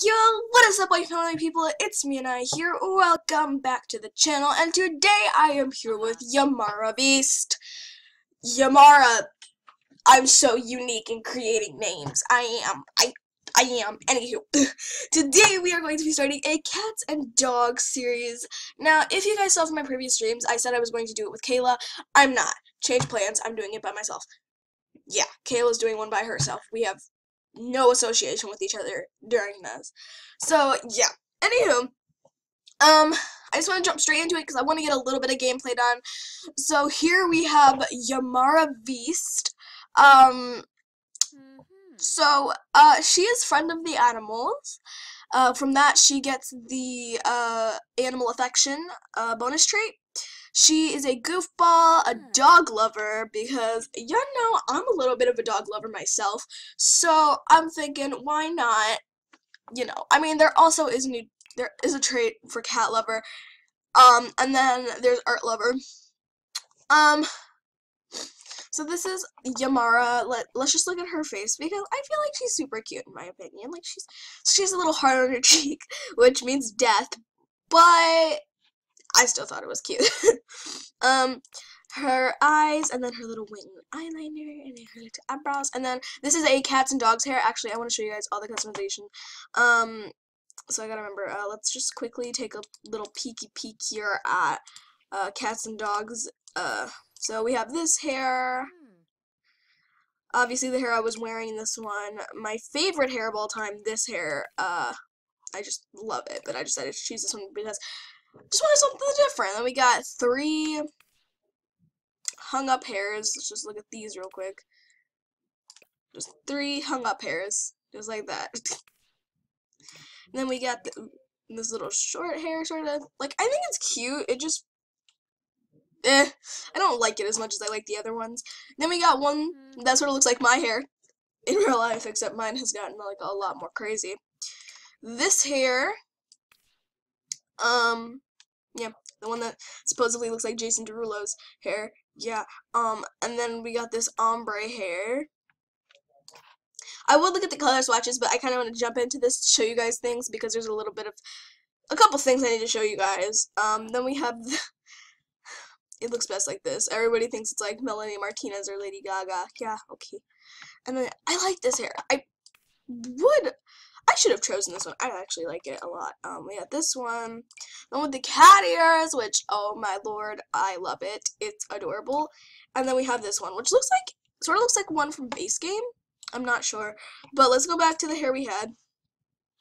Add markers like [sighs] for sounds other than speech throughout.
Yo, what is up, my family people? It's me and I here. Welcome back to the channel, and today I am here with Yamara Beast. Yamara, I'm so unique in creating names. I am. I. I am. Anywho, [laughs] today we are going to be starting a cats and dogs series. Now, if you guys saw from my previous streams, I said I was going to do it with Kayla. I'm not. Change plans. I'm doing it by myself. Yeah, Kayla's doing one by herself. We have no association with each other during this. So, yeah. Anywho, um, I just want to jump straight into it because I want to get a little bit of gameplay done. So here we have Yamara Beast. Um, so, uh, she is friend of the animals. Uh, from that, she gets the, uh, animal affection, uh, bonus trait. She is a goofball, a dog lover, because, you know, I'm a little bit of a dog lover myself, so I'm thinking, why not, you know, I mean, there also is a new, there is a trait for cat lover, um, and then there's art lover, um, so this is Yamara. Let let's just look at her face because I feel like she's super cute in my opinion. Like she's she's a little heart on her [laughs] cheek, which means death, but I still thought it was cute. [laughs] um, her eyes, and then her little wing eyeliner, and then her little eyebrows, and then this is a cats and dogs hair. Actually, I want to show you guys all the customization. Um, so I gotta remember. Uh, let's just quickly take a little peeky peek here at uh, cats and dogs. Uh, so we have this hair. Obviously, the hair I was wearing this one. My favorite hair of all time, this hair. Uh, I just love it, but I decided to choose this one because just wanted something different. Then we got three hung up hairs. Let's just look at these real quick. Just three hung up hairs. Just like that. and [laughs] then we got the, this little short hair, sort of. Like, I think it's cute. It just eh, I don't like it as much as I like the other ones. Then we got one that sort of looks like my hair in real life, except mine has gotten like a lot more crazy. This hair, um, yeah, the one that supposedly looks like Jason Derulo's hair, yeah, um, and then we got this ombre hair. I would look at the color swatches, but I kind of want to jump into this to show you guys things because there's a little bit of, a couple things I need to show you guys. Um, then we have [sighs] it looks best like this. Everybody thinks it's like Melanie Martinez or Lady Gaga. Yeah, okay. And then I like this hair. I would I should have chosen this one. I actually like it a lot. Um, we got this one. Then with the cat ears, which, oh my lord, I love it. It's adorable. And then we have this one, which looks like, sort of looks like one from Base Game. I'm not sure. But let's go back to the hair we had.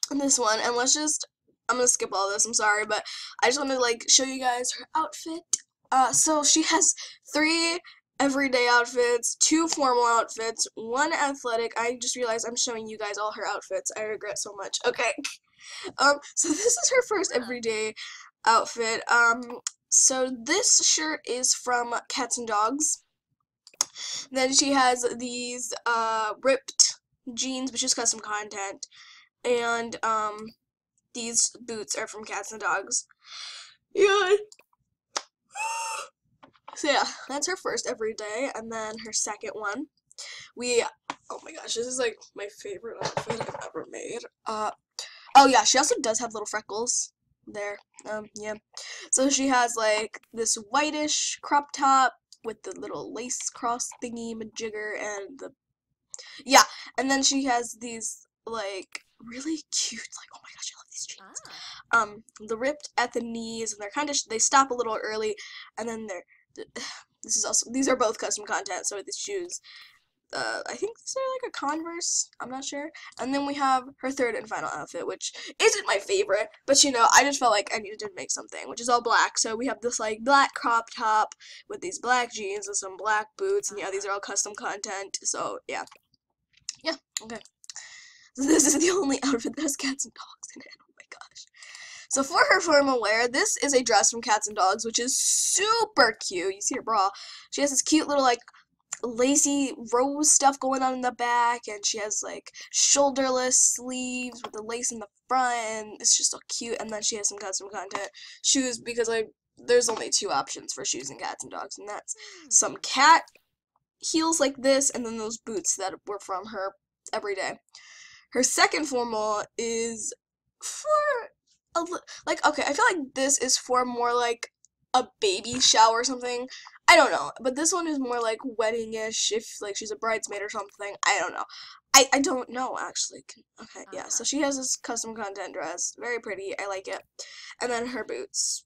And this one, and let's just, I'm gonna skip all this, I'm sorry, but I just want to, like, show you guys her outfit. Uh, so she has three everyday outfits, two formal outfits, one athletic. I just realized I'm showing you guys all her outfits. I regret so much. Okay. [laughs] Um, so this is her first everyday outfit. Um, so this shirt is from Cats and Dogs. Then she has these uh, ripped jeans, which is custom content. And um, these boots are from Cats and Dogs. Yeah, so yeah, that's her first everyday, and then her second one, we, oh my gosh, this is like my favorite outfit I've ever made. Uh, oh yeah, she also does have little freckles there. Um, yeah. So she has like this whitish crop top with the little lace cross thingy majigger and the, yeah, and then she has these like really cute, like oh my gosh, I love these jeans. Ah. Um, the ripped at the knees, and they're kind of they stop a little early, and then they're [sighs] this is also these are both custom content. So the shoes, uh, I think these are like a Converse. I'm not sure. And then we have her third and final outfit, which isn't my favorite, but you know, I just felt like I needed to make something, which is all black. So we have this like black crop top with these black jeans and some black boots, and yeah, these are all custom content. So yeah, yeah, okay. So [laughs] this is the only outfit that has cats and dogs in it. Oh my gosh. So for her formal wear, this is a dress from Cats and Dogs, which is super cute. You see her bra. She has this cute little like lacy rose stuff going on in the back and she has like shoulderless sleeves with the lace in the front it's just so cute and then she has some custom content shoes because I there's only two options for shoes and cats and dogs and that's some hmm. cat heels like this and then those boots that were from her every day. Her second formal is for a like okay, I feel like this is for more like a baby shower or something. I don't know, but this one is more like wedding-ish if like she's a bridesmaid or something. I don't know. I, I don't know actually. Okay, yeah. So she has this custom content dress, very pretty. I like it. And then her boots,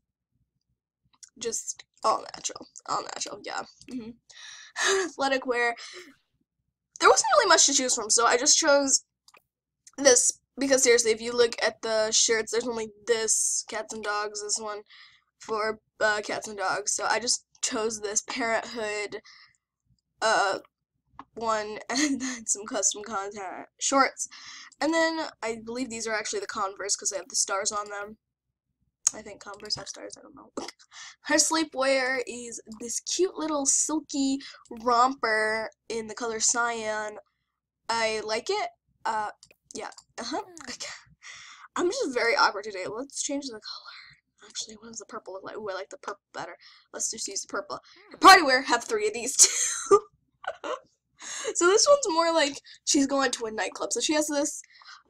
just all natural, all natural. Yeah. hmm [laughs] Athletic wear. There wasn't really much to choose from, so I just chose this because seriously, if you look at the shirts, there's only this cats and dogs. This one for uh, cats and dogs. So I just chose this Parenthood uh one [laughs] and then some custom content shorts. And then I believe these are actually the Converse because they have the stars on them. I think Converse have stars, I don't know. [laughs] Her sleepwear is this cute little silky romper in the color cyan. I like it. Uh, yeah. Uh-huh. I'm just very awkward today. Let's change the color. Actually, what does the purple look like? Ooh, I like the purple better. Let's just use the purple. Her party wear have three of these [laughs] too. so this one's more like she's going to a nightclub. So she has this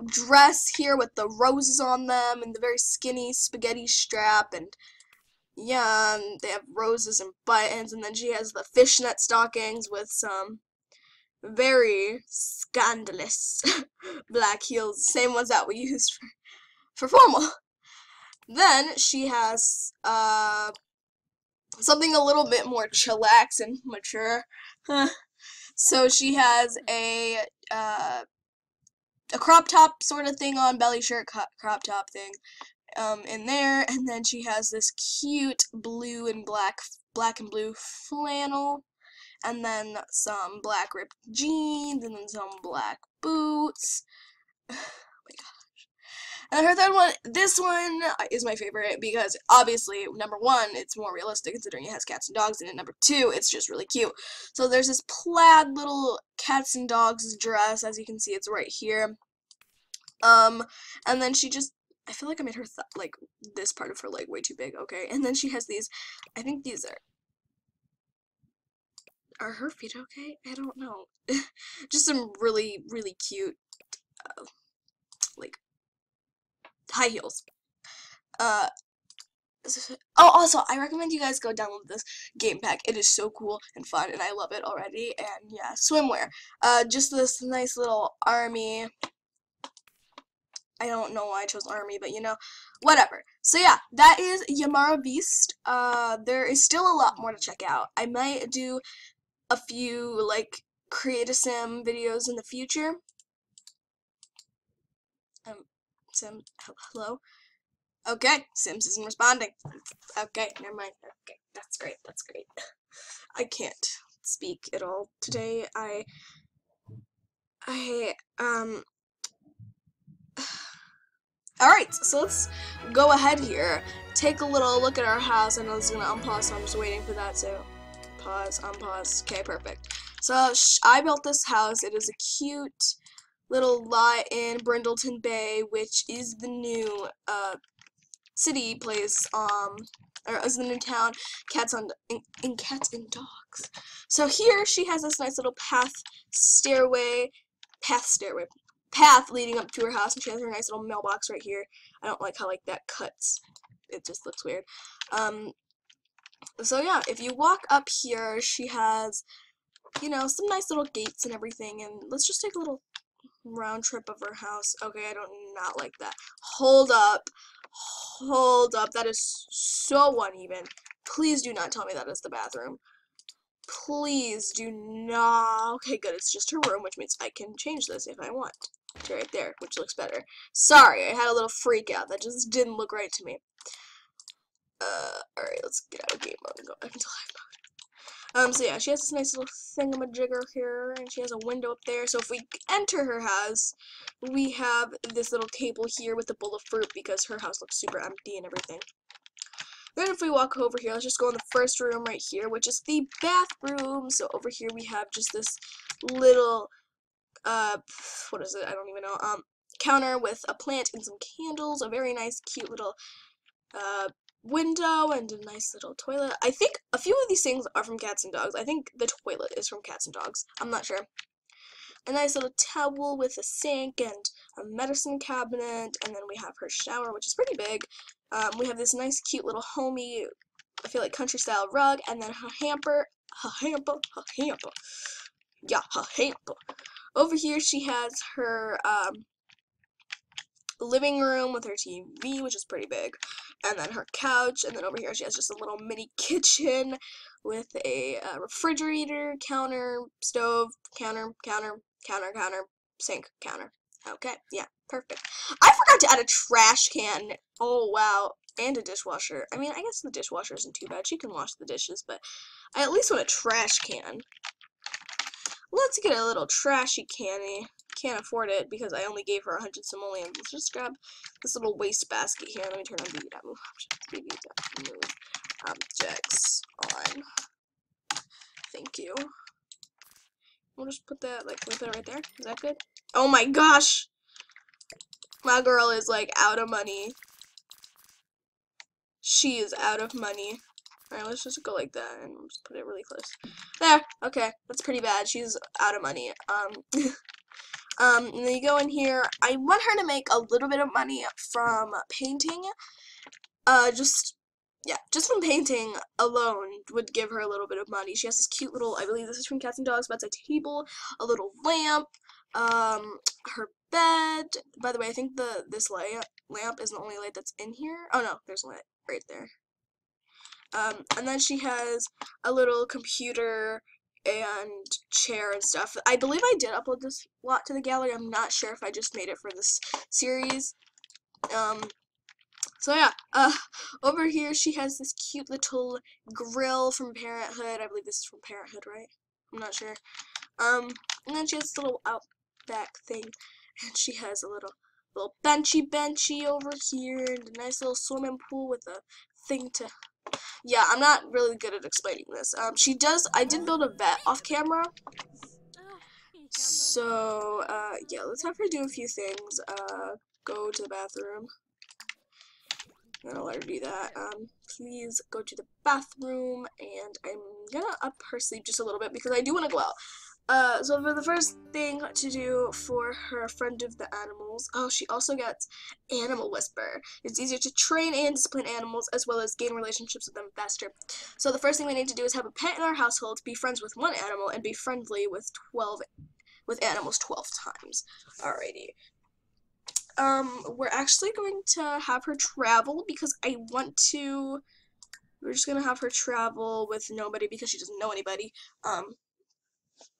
dress here with the roses on them and the very skinny spaghetti strap and yeah, and they have roses and buttons and then she has the fishnet stockings with some very scandalous [laughs] black heels, same ones that we used for, for formal. Then she has uh something a little bit more chillax and mature. [laughs] so she has a uh a crop top sort of thing on, belly shirt crop top thing um, in there, and then she has this cute blue and black, black and blue flannel, and then some black ripped jeans, and then some black boots. [sighs] oh my gosh. And her third one, this one is my favorite because obviously, number one, it's more realistic considering it has cats and dogs in it. Number two, it's just really cute. So there's this plaid little cats and dogs dress, as you can see, it's right here. Um, and then she just, I feel like I made her, like, this part of her leg way too big, okay? And then she has these, I think these are, are her feet okay? I don't know. [laughs] just some really, really cute, uh, like, high heels. Uh, oh, also, I recommend you guys go download this game pack. It is so cool and fun, and I love it already. And yeah, swimwear. Uh, just this nice little army I don't know why I chose Army, but you know, whatever. So yeah, that is Yamara Beast. Uh, there is still a lot more to check out. I might do a few, like, create a sim videos in the future. Um, Sim, hello? Okay, Sims isn't responding. Okay, never mind. Okay, that's great, that's great. [laughs] I can't speak at all today. I, I, um, [sighs] Alright, so let's go ahead here. Take a little look at our house. I know this is going to unpause, so I'm just waiting for that to pause, unpause. Okay, perfect. So, I built this house. It is a cute little lot in Brindleton Bay, which is the new uh, city place, um, or is the new town, Cats on in, in Cats and Dogs. So here she has this nice little path stairway, path stairway, path leading up to her house, and she has her nice little mailbox right here. I don't like how like that cuts. It just looks weird. Um, so yeah, if you walk up here, she has, you know, some nice little gates and everything. And let's just take a little round trip of her house. Okay, I don't not like that. Hold up. Hold up. That is so uneven. Please do not tell me that is the bathroom. Please do not. Okay, good. It's just her room, which means I can change this if I want right there, which looks better. Sorry, I had a little freak out. That just didn't look right to me. Uh, alright, let's get out of game mode and go back into live mode. Um, so yeah, she has this nice little thingamajigger here, and she has a window up there. So if we enter her house, we have this little table here with a bowl of fruit because her house looks super empty and everything. Then if we walk over here, let's just go in the first room right here, which is the bathroom. So over here we have just this little uh, what is it? I don't even know. Um, counter with a plant and some candles, a very nice, cute little uh, window, and a nice little toilet. I think a few of these things are from Cats and Dogs. I think the toilet is from Cats and Dogs. I'm not sure. a nice little towel with a sink and a medicine cabinet, and then we have her shower, which is pretty big. Um, we have this nice, cute little homey, I feel like country style rug, and then her hamper, her hamper, her hamper. Yeah, her hamper. Over here, she has her um, living room with her TV, which is pretty big, and then her couch, and then over here she has just a little mini [laughs] kitchen with a uh, refrigerator, counter, stove, counter, counter, counter, counter, sink, counter. Okay, yeah, perfect. I forgot to add a trash can. Oh, wow. And a dishwasher. I mean, I guess the dishwasher isn't too bad. She can wash the dishes, but I at least want a trash can. Let's get a little trashy canny. Can't afford it because I only gave her 100 simoleons. Let's just grab this little waste basket here. Let me turn on the move options. Move objects on. Thank you. We'll just put that, like, put that right there. Is that good? Oh my gosh! My girl is, like, out of money. She is out of money. Alright, let's just go like that and just put it really close. There! Okay, that's pretty bad. She's out of money. Um, [laughs] um, and then you go in here. I want her to make a little bit of money from painting. Uh, just yeah, just from painting alone would give her a little bit of money. She has this cute little, I believe this is from Cats and Dogs, but it's a table, a little lamp, um, her bed. By the way, I think the this light lamp is the only light that's in here. Oh no, there's a light right there. Um, and then she has a little computer and chair and stuff. I believe I did upload this lot to the gallery. I'm not sure if I just made it for this series. Um, so yeah, uh, over here she has this cute little grill from Parenthood. I believe this is from Parenthood, right? I'm not sure. Um, and then she has this little outback thing, and she has a little little benchy benchy over here, and a nice little swimming pool with a thing to. Yeah, I'm not really good at explaining this. Um, she does. I did build a vet off camera. So, uh, yeah, let's have her do a few things. Uh, go to the bathroom. I'm gonna let her do that. Um, please go to the bathroom, and I'm gonna up her sleep just a little bit because I do want to go out. Uh, so for the first thing to do for her friend of the animals, oh, she also gets Animal Whisper. It's easier to train and discipline animals as well as gain relationships with them faster. So the first thing we need to do is have a pet in our household, be friends with one animal, and be friendly with 12 with animals 12 times. Alrighty um, we're actually going to have her travel because I want to. We're just gonna have her travel with nobody because she doesn't know anybody. Um,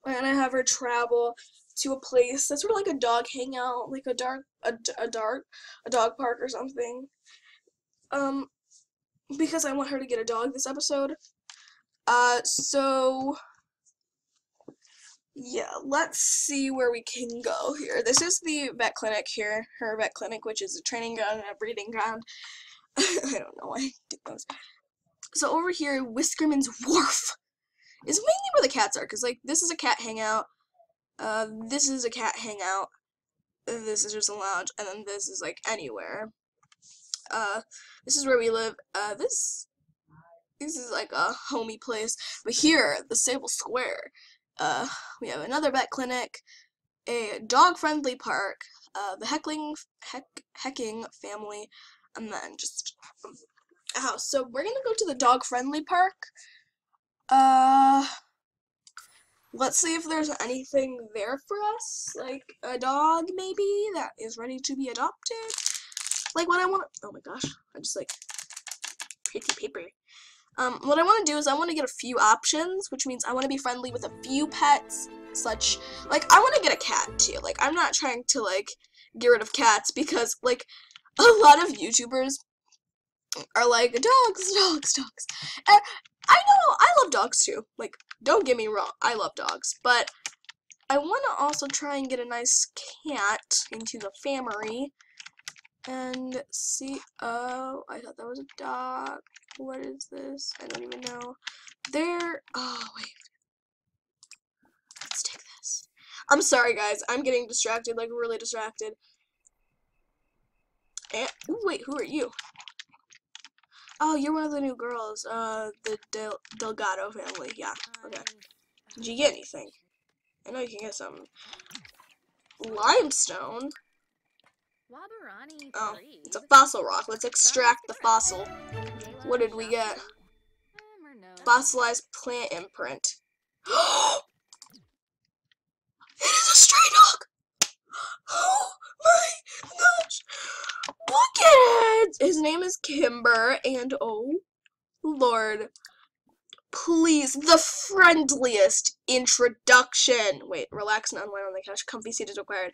and I have her travel to a place that's sort of like a dog hangout, like a dark, a, a dark, a dog park or something. Um, because I want her to get a dog this episode. Uh, so yeah, let's see where we can go here. This is the vet clinic here, her vet clinic, which is a training ground and a breeding ground. [laughs] I don't know why I did those. So over here, Whiskerman's Wharf is mainly where the cats are, because, like, this is a cat hangout, uh, this is a cat hangout, this is just a lounge, and then this is, like, anywhere. Uh, this is where we live. Uh, this, this is, like, a homey place. But here, the Sable Square, uh, we have another vet clinic, a dog-friendly park, uh, the heckling heck, hecking family, and then just a house. So we're gonna go to the dog-friendly park. Uh, let's see if there's anything there for us, like a dog maybe that is ready to be adopted. Like what I want. Oh my gosh! I just like pretty paper. Um, what I want to do is I want to get a few options, which means I want to be friendly with a few pets, such, like, I want to get a cat, too. Like, I'm not trying to, like, get rid of cats, because, like, a lot of YouTubers are like, dogs, dogs, dogs. And I know, I love dogs, too. Like, don't get me wrong, I love dogs, but I want to also try and get a nice cat into the family, and see, oh, I thought that was a dog. What is this? I don't even know. There, oh, wait. Let's take this. I'm sorry, guys. I'm getting distracted, like, really distracted. And, ooh, wait, who are you? Oh, you're one of the new girls. Uh, the Del Delgado family. Yeah, okay. Did you get anything? I know you can get some limestone. Oh. It's a fossil rock. Let's extract the fossil. What did we get? Fossilized plant imprint. [gasps] it is a stray dog! [gasps] Oh my gosh! Look at it! His name is Kimber, and oh lord. Please, the friendliest introduction. Wait, relax and unwind on the couch. Comfy seat is required.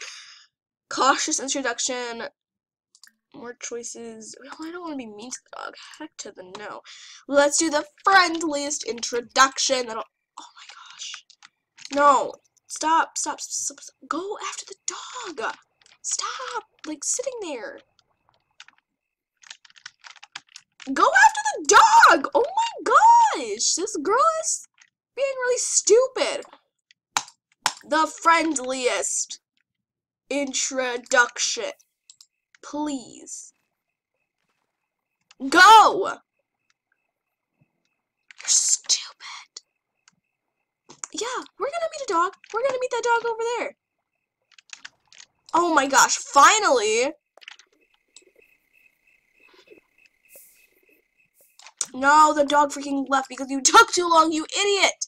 Cautious introduction. More choices. Well, I don't want to be mean to the dog. Heck to the no. Let's do the friendliest introduction. That'll. Oh my gosh. No. Stop. Stop. Stop. stop. Go after the dog. Stop. Like sitting there. Go after the dog. Oh my gosh. This girl is being really stupid. The friendliest introduction. Please. Go! You're stupid. Yeah, we're gonna meet a dog. We're gonna meet that dog over there. Oh my gosh, finally! No, the dog freaking left because you [laughs] took too long, you idiot!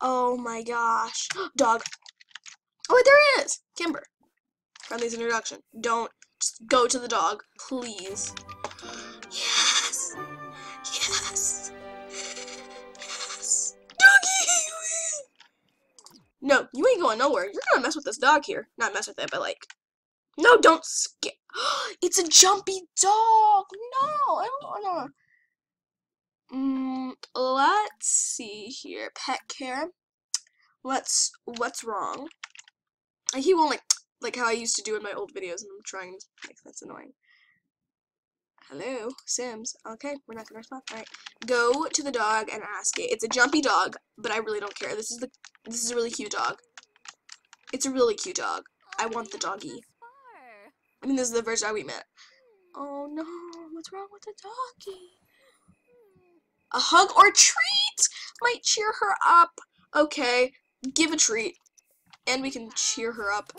Oh my gosh. [gasps] Dog. Oh, wait, there it is! Kimber. Friendly's introduction. Don't just go to the dog, please. Yes! Yes! Yes! Doggy! No, you ain't going nowhere. You're gonna mess with this dog here. Not mess with it, but like. No, don't skip. [gasps] It's a jumpy dog! No! I don't wanna. Mm, let's see here. Pet care. Let's. What's wrong? He won't like [tsk] like how I used to do in my old videos, and I'm trying to like that's annoying. Hello, Sims. Okay, we're not gonna respond. Alright. Go to the dog and ask it. It's a jumpy dog, but I really don't care. This is the this is a really cute dog. It's a really cute dog. I want the doggy. I mean this is the first dog we met. Oh no, what's wrong with the doggy? A hug or treat might cheer her up. Okay, give a treat. And we can cheer her up.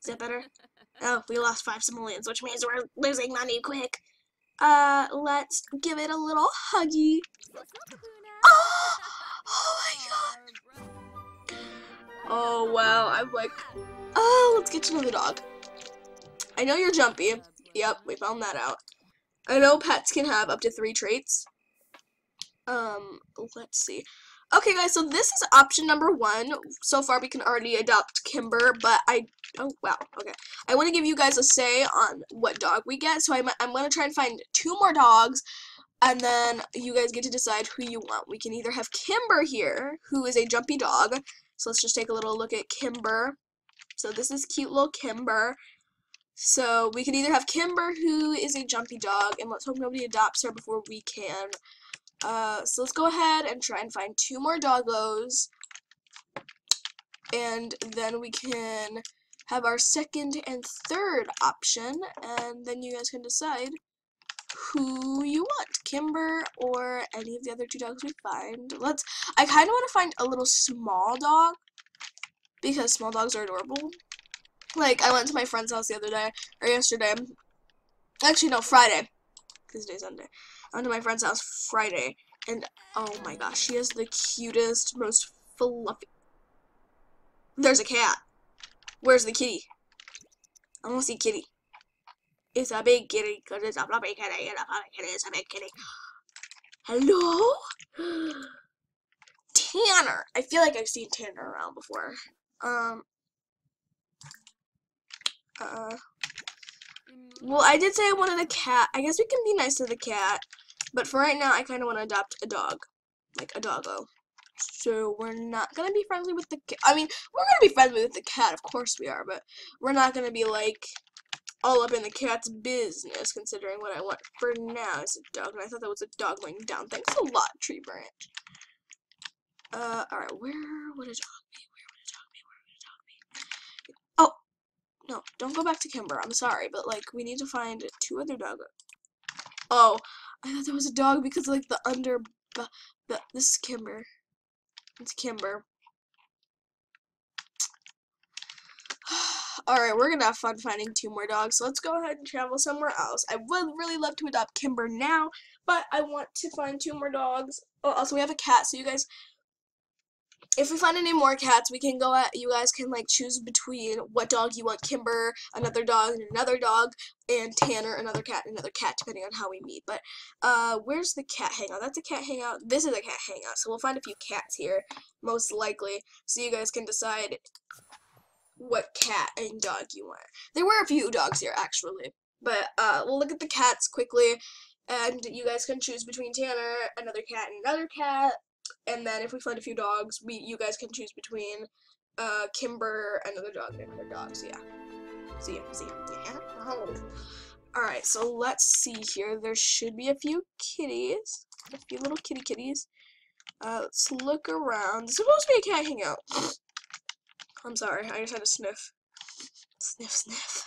Is that better? [laughs] Oh, we lost five simoleons, which means we're losing money quick. Uh, let's give it a little huggy. Oh, [gasps] oh my god. Oh wow, I'm like, oh, let's get to know the dog. I know you're jumpy. Yep, we found that out. I know pets can have up to three traits. Um, let's see. Okay, guys, so this is option number one. So far, we can already adopt Kimber, but I... Oh, wow, okay. I want to give you guys a say on what dog we get, so I'm, I'm going to try and find two more dogs, and then you guys get to decide who you want. We can either have Kimber here, who is a jumpy dog. So let's just take a little look at Kimber. So this is cute little Kimber. So we can either have Kimber, who is a jumpy dog, and let's hope nobody adopts her before we can. Uh, so let's go ahead and try and find two more doggos. And then we can have our second and third option. And then you guys can decide who you want. Kimber or any of the other two dogs we find. Let's, I kind of want to find a little small dog. Because small dogs are adorable. Like, I went to my friend's house the other day, or yesterday. Actually, no, Friday. Because today's Sunday. I went to my friend's house Friday, and oh my gosh, she has the cutest, most fluffy. There's a cat. Where's the kitty? I want to see kitty. It's a big kitty, because it's a fluffy kitty, and a fluffy kitty is a big kitty. Hello? [gasps] Tanner. I feel like I've seen Tanner around before. Um. Uh. Well, I did say I wanted a cat. I guess we can be nice to the cat. But for right now, I kind of want to adopt a dog. Like a doggo. So we're not going to be friendly with the cat. I mean, we're going to be friendly with the cat. Of course we are. But we're not going to be like all up in the cat's business, considering what I want for now is a dog. And I thought that was a dog laying down. Thanks a lot, Tree Branch. Uh, alright, where would a dog be? No, don't go back to Kimber. I'm sorry, but like we need to find two other dog. Oh, I thought there was a dog because like the under the this is Kimber. It's Kimber. [sighs] Alright, we're gonna have fun finding two more dogs. So let's go ahead and travel somewhere else. I would really love to adopt Kimber now, but I want to find two more dogs. Oh, also we have a cat, so you guys if we find any more cats, we can go at you guys can like choose between what dog you want, Kimber, another dog, and another dog, and Tanner, another cat, another cat, depending on how we meet. But uh, where's the cat hangout? That's a cat hangout. This is a cat hangout. So we'll find a few cats here, most likely, so you guys can decide what cat and dog you want. There were a few dogs here actually, but uh, we'll look at the cats quickly, and you guys can choose between Tanner, another cat, and another cat, and then if we find a few dogs, we you guys can choose between uh, Kimber, another dog, and another dog. So yeah, see ya, see ya. Yeah. Oh. All right, so let's see here. There should be a few kitties, a few little kitty kitties. Uh, let's look around. There's supposed to be a cat hangout. [sighs] I'm sorry, I just had to sniff. Sniff, sniff.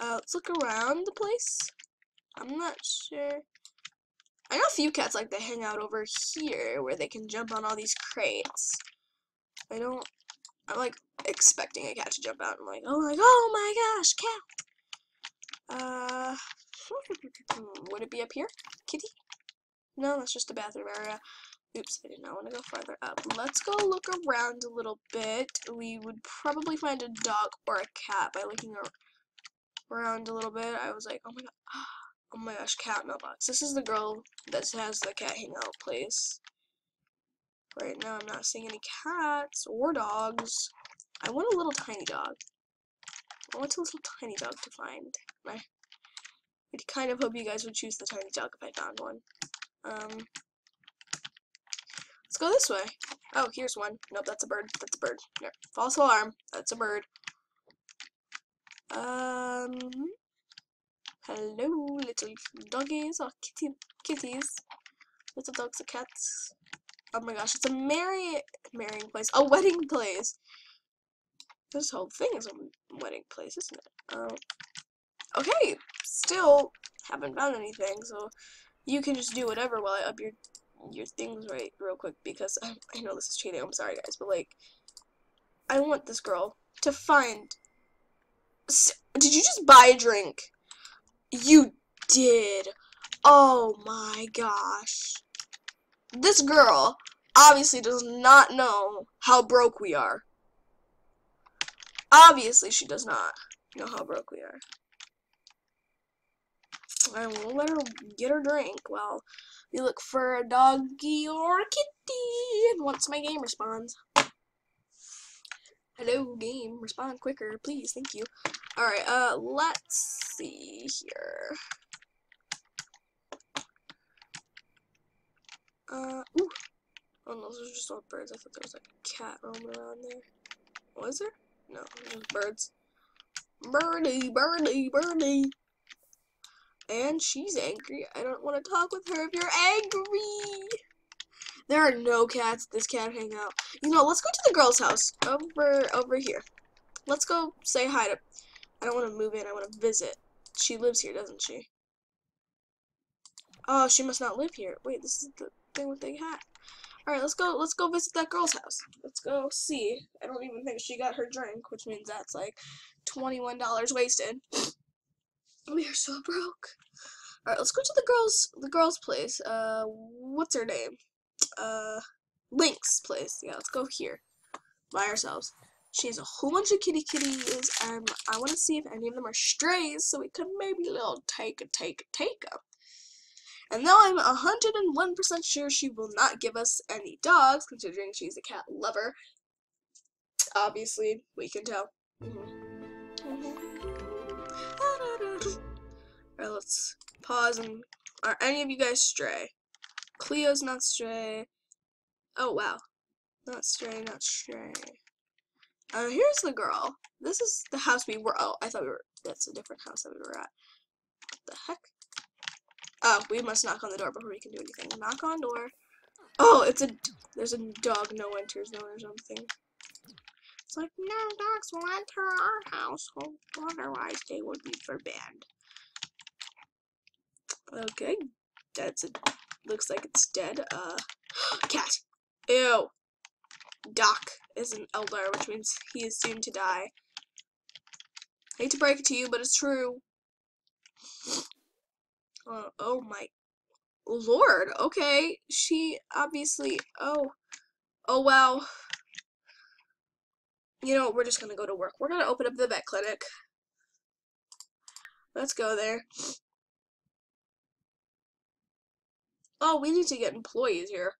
Uh, let's look around the place. I'm not sure. I know a few cats like to hang out over here where they can jump on all these crates. I don't, I'm like expecting a cat to jump out. I'm like, oh like, oh my gosh, cat. Uh, [laughs] would it be up here, kitty? No, that's just a bathroom area. Oops, I did not want to go farther up. Let's go look around a little bit. We would probably find a dog or a cat by looking around a little bit. I was like, oh my god. Oh my gosh, cat mailbox. This is the girl that has the cat hangout place. Right now, I'm not seeing any cats or dogs. I want a little tiny dog. I want a little tiny dog to find. I, kind of hope you guys would choose the tiny dog if I found one. Um, let's go this way. Oh, here's one. Nope, that's a bird. That's a bird. False alarm. That's a bird. Um, Hello, little doggies or kitty kitties. Little dogs or cats. Oh my gosh, it's a marry marrying place. A wedding place. This whole thing is a wedding place, isn't it? Um, okay, still haven't found anything, so you can just do whatever while I up your your things right real quick because I, I know this is cheating. I'm sorry, guys, but like, I want this girl to find. Did you just buy a drink? You did. Oh my gosh. This girl obviously does not know how broke we are. Obviously, she does not know how broke we are. I will let her get her drink while we look for a doggy or a kitty. Once my game responds. Hello, game. Respond quicker, please. Thank you. Alright, uh, let's see here. Uh, ooh. Oh no, those are just all birds. I thought there was like a cat roaming around there. Was there? No, just birds. Birdie, birdie, birdie. And she's angry. I don't want to talk with her if you're angry. There are no cats at this cat hangout. You know, let's go to the girl's house. Over over here. Let's go say hi to I don't want to move in, I want to visit. She lives here, doesn't she? Oh, she must not live here. Wait, this is the thing with the hat. Alright, let's go let's go visit that girl's house. Let's go see. I don't even think she got her drink, which means that's like twenty-one dollars wasted. We are so broke. Alright, let's go to the girl's the girl's place. Uh what's her name? Uh Link's place. Yeah, let's go here. By ourselves. She has a whole bunch of kitty kitties, and I want to see if any of them are strays, so we could maybe little take a take a take them. And though I'm 101% sure she will not give us any dogs, considering she's a cat lover, obviously, we can tell. Mm -hmm. Mm -hmm. [laughs] Alright, let's pause and... Are any of you guys stray? Cleo's not stray. Oh, wow. Not stray, not stray. Uh, here's the girl. This is the house we were. Oh, I thought we were. That's a different house that we were at. What the heck? Oh, we must knock on the door before we can do anything. Knock on door. Oh, it's a. There's a dog. No enters. No or something. It's like no dogs will enter our household. Otherwise, they would be forbanned. Okay, that's a. Looks like it's dead. Uh, [gasps] cat. Ew. Doc is an elder, which means he is soon to die. Hate to break it to you, but it's true. Uh, oh my lord. Okay, she obviously. Oh, oh well. You know, we're just gonna go to work. We're gonna open up the vet clinic. Let's go there. Oh, we need to get employees here.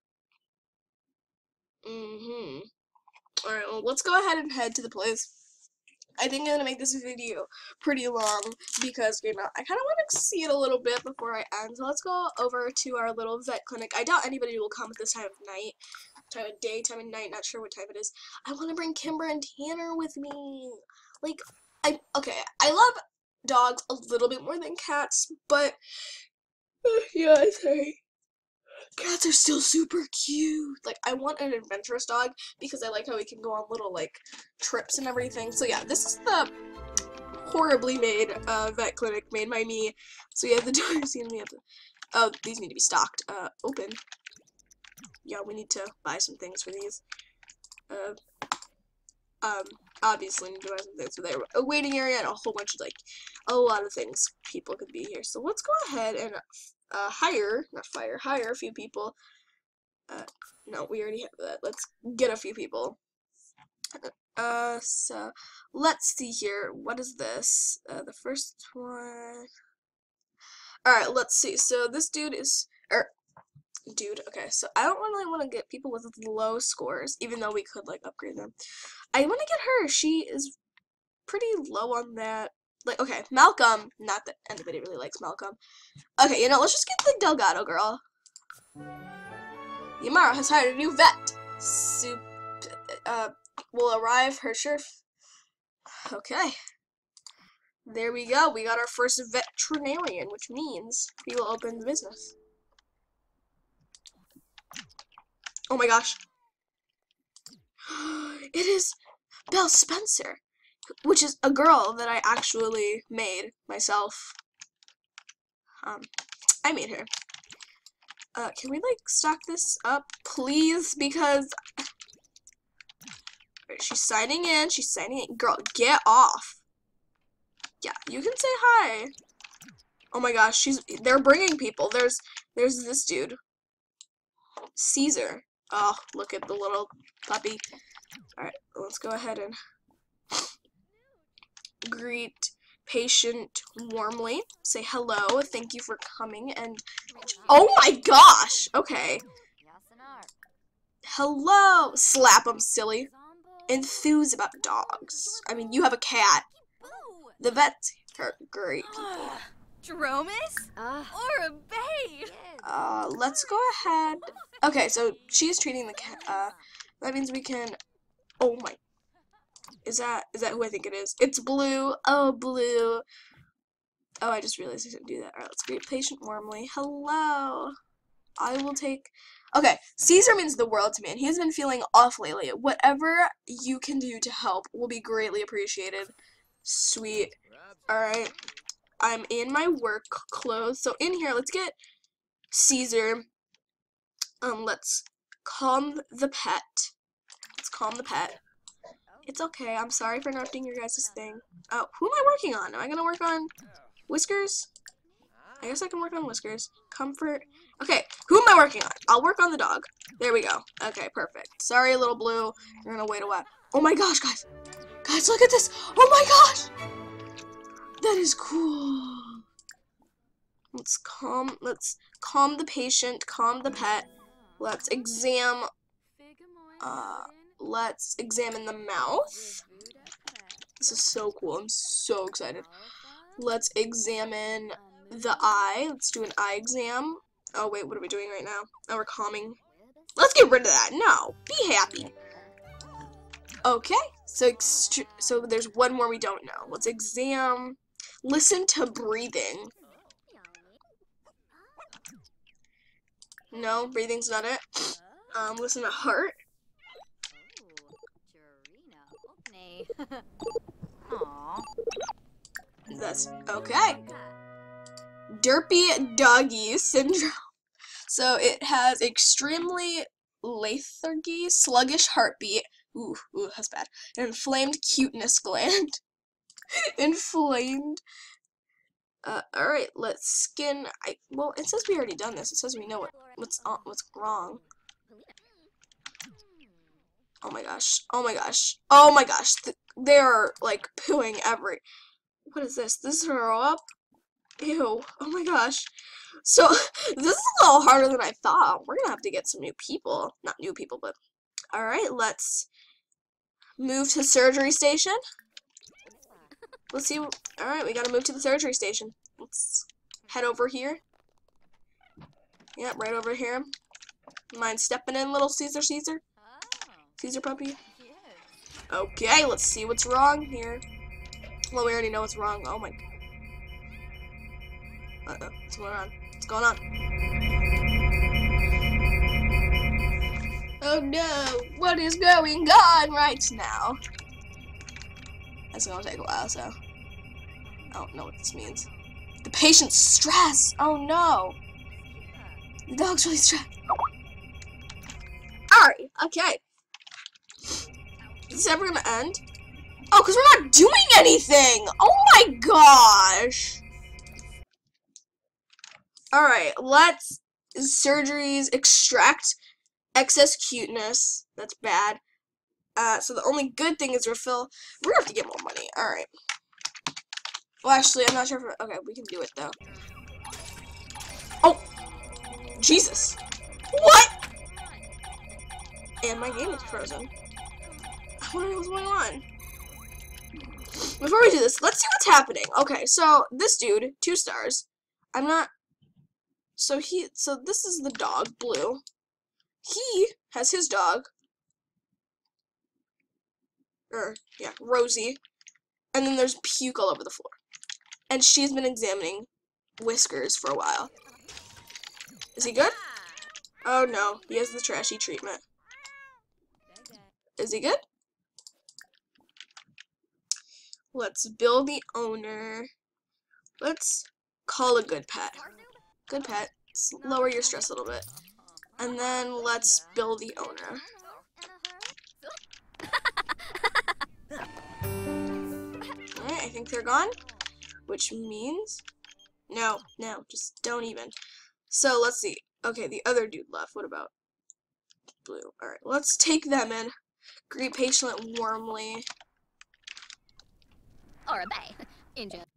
Mm-hmm. Alright, well, let's go ahead and head to the place. I think I'm gonna make this video pretty long because you know I kind of want to see it a little bit before I end. So let's go over to our little vet clinic. I doubt anybody will come at this time of night, time of day, time of night. Not sure what time it is. I want to bring Kimber and Tanner with me. Like I okay, I love dogs a little bit more than cats, but [sighs] yeah, sorry. Cats are still super cute. Like, I want an adventurous dog because I like how we can go on little, like, trips and everything. So, yeah, this is the horribly made uh, vet clinic made by me. So, yeah, [laughs] the dogs need to to... Oh, these need to be stocked. Uh, open. Yeah, we need to buy some things for these. Uh, um, obviously need to buy some things for their a waiting area and a whole bunch of, like, a lot of things people could be here. So, let's go ahead and uh, hire, not fire, hire a few people. Uh, no, we already have that. Let's get a few people. Uh, so let's see here. What is this? Uh, the first one. All right, let's see. So this dude is, er, dude. Okay, so I don't really want to get people with low scores, even though we could like upgrade them. I want to get her. She is pretty low on that like okay, Malcolm. Not that anybody really likes Malcolm. Okay, you know, let's just get the Delgado girl. Yamara has hired a new vet. Soup uh, will arrive her sheriff. Okay. There we go. We got our first veterinarian, which means we will open the business. Oh my gosh. [gasps] It is Belle Spencer which is a girl that I actually made myself. Um, I made her. Uh, can we, like, stock this up, please? Because... she's signing in. She's signing in. Girl, get off. Yeah, you can say hi. Oh my gosh, she's... They're bringing people. There's... There's this dude. Caesar. Oh, look at the little puppy. Alright, let's go ahead and greet patient warmly. Say hello, thank you for coming, and oh my gosh! Okay. Hello! Slap him, silly. Enthuse about dogs. I mean, you have a cat. The vets are great people. [gasps] Dromus? Uh, or a babe? Uh, let's go ahead. Okay, so she's treating the cat. Uh, that means we can. Oh my is that is that who I think it is? It's blue. Oh, blue. Oh, I just realized I didn't do that. Alright, let's greet patient warmly. Hello. I will take... Okay, Caesar means the world to me, and he's been feeling off lately. Whatever you can do to help will be greatly appreciated. Sweet. Alright. I'm in my work clothes. So in here, let's get Caesar. Um, let's calm the pet. Let's calm the pet. It's okay. I'm sorry for interrupting your guys' thing. Oh, who am I working on? Am I gonna work on Whiskers? I guess I can work on Whiskers. Comfort. Okay, who am I working on? I'll work on the dog. There we go. Okay, perfect. Sorry, little blue. You're gonna wait a while. Oh my gosh, guys. Guys, look at this. Oh my gosh. That is cool. Let's calm, let's calm the patient, calm the pet. Let's exam, uh, let's examine the mouth. This is so cool. I'm so excited. Let's examine the eye. Let's do an eye exam. Oh, wait, what are we doing right now? Oh, we're calming. Let's get rid of that. No, be happy. Okay, so so there's one more we don't know. Let's exam. Listen to breathing. No, breathing's not it. Um, listen to heart. [laughs] Aww. That's okay. Derpy doggy syndrome. So it has extremely lethargy, sluggish heartbeat. Ooh, ooh, that's bad. An inflamed cuteness gland. [laughs] inflamed. Uh, all right, let's skin. I well, it says we already done this. It says we know what what's uh, what's wrong. Oh my gosh. Oh my gosh. Oh my gosh. Th they're like pooing every. What is this? This throw up? Ew. Oh my gosh. So [laughs] this is a little harder than I thought. We're gonna have to get some new people. Not new people, but all right. Let's move to surgery station. Let's see. All right, we gotta move to the surgery station. Let's head over here. Yep, right over here. Mind stepping in, little Caesar Caesar? Caesar puppy? Okay, let's see what's wrong here. Well, we already know what's wrong. Oh my. Uh -oh. What's going on? What's going on? Oh no! What is going on right now? That's gonna take a while, so. I don't know what this means. The patient's stress! Oh no! The dog's really stressed. Alright, okay. Is this ever gonna end? Oh, because we're not doing anything! Oh my gosh! Alright, let's surgeries extract excess cuteness. That's bad. Uh, so the only good thing is refill. We're gonna have to get more money. Alright. Well, actually, I'm not sure if... Okay, we can do it, though. Oh! Jesus! What? And my game is frozen. I wonder what's going on. Before we do this, let's see what's happening. Okay, so this dude, two stars. I'm not... So he... So this is the dog, Blue. He has his dog. Or, yeah, Rosie. And then there's puke all over the floor. And she's been examining Whiskers for a while. Is he good? Oh no, he has the trashy treatment. Is he good? Let's bill the owner. Let's call a good pet. Good pet. lower your stress a little bit. And then let's bill the owner. Alright, I think they're gone. Which means... No, no, just don't even. So, let's see. Okay, the other dude left. What about blue? Alright, let's take them in. Greet patient warmly. Or a bay. [laughs]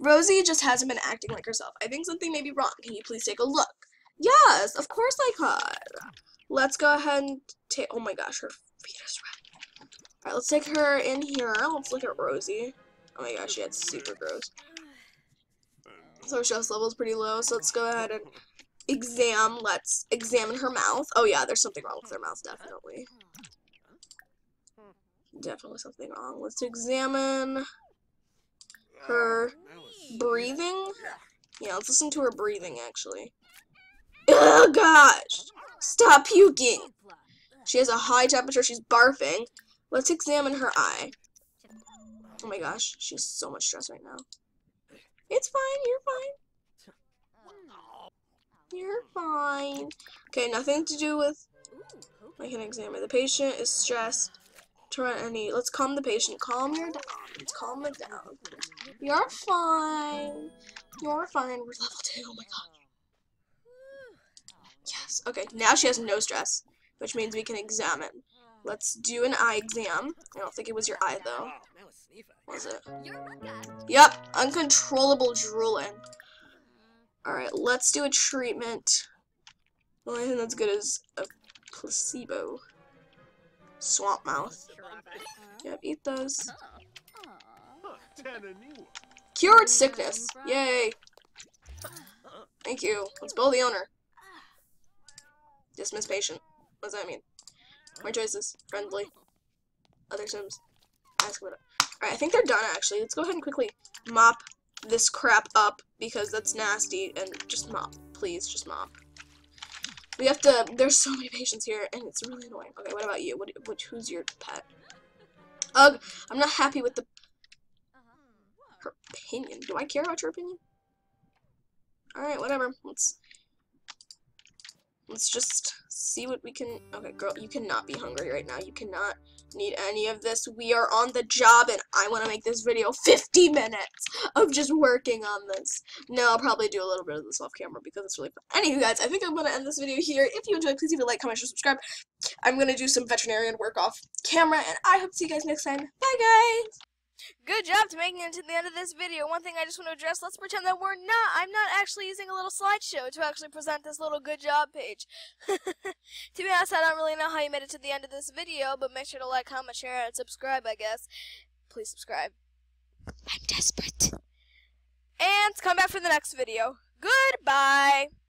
Rosie just hasn't been acting like herself. I think something may be wrong. Can you please take a look? Yes, of course I could. Let's go ahead and take. Oh my gosh, her feet is red. Alright, let's take her in here. Let's look at Rosie. Oh my gosh, she had super gross. So her stress level is pretty low, so let's go ahead and exam. Let's examine her mouth. Oh yeah, there's something wrong with her mouth, definitely. Definitely something wrong. Let's examine her breathing. Yeah, let's listen to her breathing, actually. Oh gosh! Stop puking! She has a high temperature, she's barfing. Let's examine her eye. Oh my gosh, she's so much stress right now. It's fine, you're fine. You're fine. Okay, nothing to do with... I can examine. The patient is stressed. Try any... Let's calm the patient. Calm her down. Let's calm her down. You're fine. You're fine. We're level 2. Oh my god. Yes. Okay, now she has no stress, which means we can examine. Let's do an eye exam. I don't think it was your eye, though. Was it? Yep, uncontrollable drooling. Alright, let's do a treatment. The only thing that's good is a placebo. Swamp mouth. Uh-huh. Yep, eat those. Cured sickness. Yay. Thank you. Let's bill the owner. Dismiss patient. What does that mean? More choices. Friendly. Other sims. Ask what. Alright, I think they're done actually. Let's go ahead and quickly mop this crap up because that's nasty and just mop. Please, just mop. We have to, there's so many patients here and it's really annoying. Okay, what about you? What, what who's your pet? Ugh, I'm not happy with the, her opinion. Do I care about your opinion? Alright, whatever. Let's, let's just see what we can, okay, girl, you cannot be hungry right now. You cannot need any of this. We are on the job and I want to make this video 50 minutes of just working on this. No, I'll probably do a little bit of this off camera because it's really fun. Anyway, guys, I think I'm going to end this video here. If you enjoyed, please leave a like, comment, share, subscribe. I'm going to do some veterinarian work off camera and I hope to see you guys next time. Bye, guys! Good job to making it to the end of this video. One thing I just want to address, let's pretend that we're not, I'm not actually using a little slideshow to actually present this little good job page. [laughs] to be honest, I don't really know how you made it to the end of this video, but make sure to like, comment, share, and subscribe, I guess. Please subscribe. I'm desperate. And come back for the next video. Goodbye!